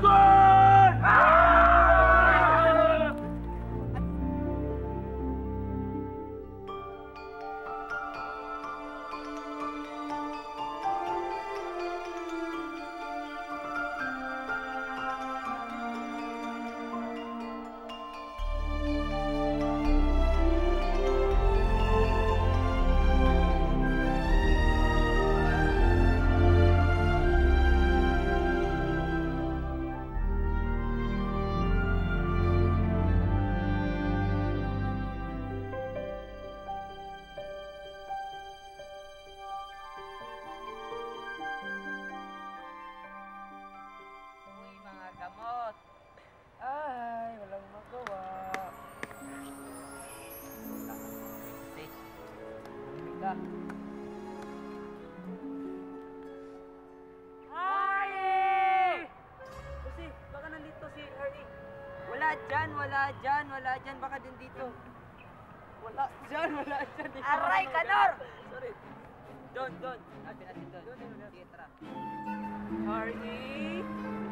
Welcome! si Harley. Wala dyan, wala dyan, wala dyan. Baka din dito. Wala dyan, wala dyan. Di Aray, Kanor! Sorry. Don, Don. Natin, natin, Don. Don, Don. Harley!